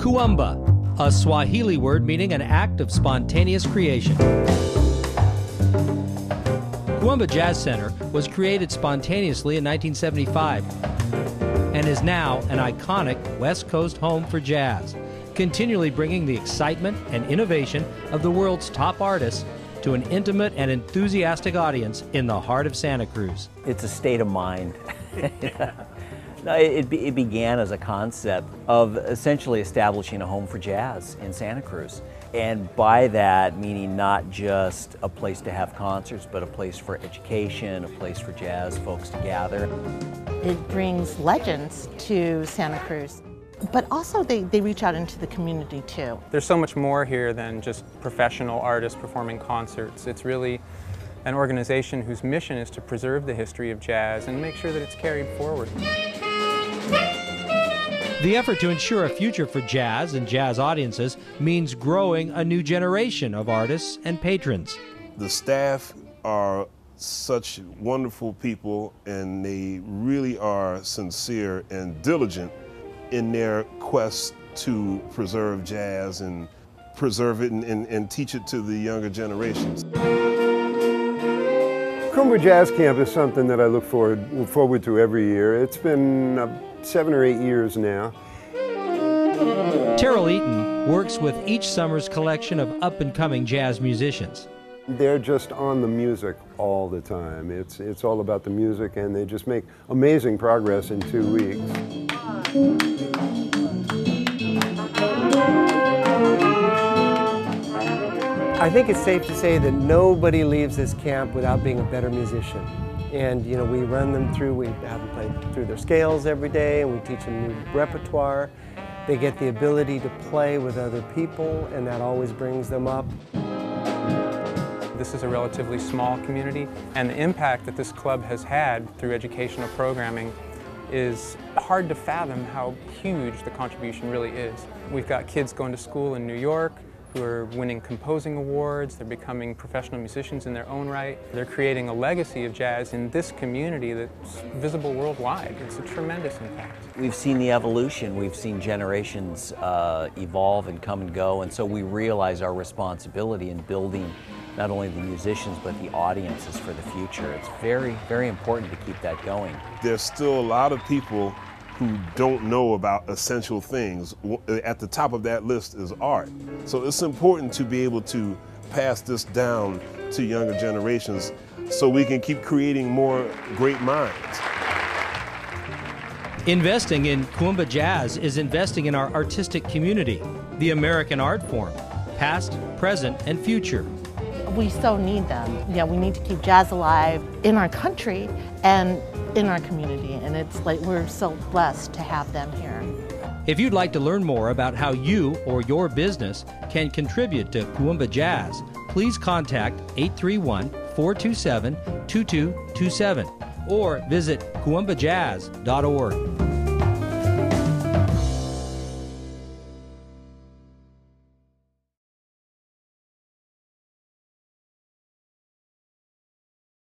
Kuumbwa, a Swahili word meaning an act of spontaneous creation. Kuumbwa Jazz Center was created spontaneously in 1975 and is now an iconic West Coast home for jazz, continually bringing the excitement and innovation of the world's top artists to an intimate and enthusiastic audience in the heart of Santa Cruz. It's a state of mind. no, it, it, began as a concept of essentially establishing a home for jazz in Santa Cruz. And by that, meaning not just a place to have concerts, but a place for education, a place for jazz folks to gather. It brings legends to Santa Cruz. But also they, they reach out into the community too. There's so much more here than just professional artists performing concerts. It's really an organization whose mission is to preserve the history of jazz and make sure that it's carried forward. The effort to ensure a future for jazz and jazz audiences means growing a new generation of artists and patrons. The staff are such wonderful people and they really are sincere and diligent in their quest to preserve jazz and preserve it and, and, and teach it to the younger generations. Kuumbwa Jazz Camp is something that I look forward, forward to every year. It's been uh, seven or eight years now. Terrell Eaton works with each summer's collection of up-and-coming jazz musicians. They're just on the music all the time. It's, it's all about the music and they just make amazing progress in two weeks. I think it's safe to say that nobody leaves this camp without being a better musician. And you know, we run them through, we have them play through their scales every day, and we teach them new repertoire. They get the ability to play with other people, and that always brings them up. This is a relatively small community, and the impact that this club has had through educational programming is hard to fathom how huge the contribution really is. We've got kids going to school in New York, who are winning composing awards, they're becoming professional musicians in their own right. They're creating a legacy of jazz in this community that's visible worldwide. It's a tremendous impact. We've seen the evolution, we've seen generations uh, evolve and come and go, and so we realize our responsibility in building not only the musicians but the audiences for the future. It's very, very important to keep that going. There's still a lot of people who don't know about essential things. At the top of that list is art. So it's important to be able to pass this down to younger generations so we can keep creating more great minds. Investing in Kuumbwa Jazz is investing in our artistic community, the American art form, past, present, and future. We so need them. Yeah, we need to keep jazz alive in our country and in our community, and it's like we're so blessed to have them here. If you'd like to learn more about how you or your business can contribute to Kuumbwa Jazz, please contact 831 427 2227 or visit kuumbwajazz.org.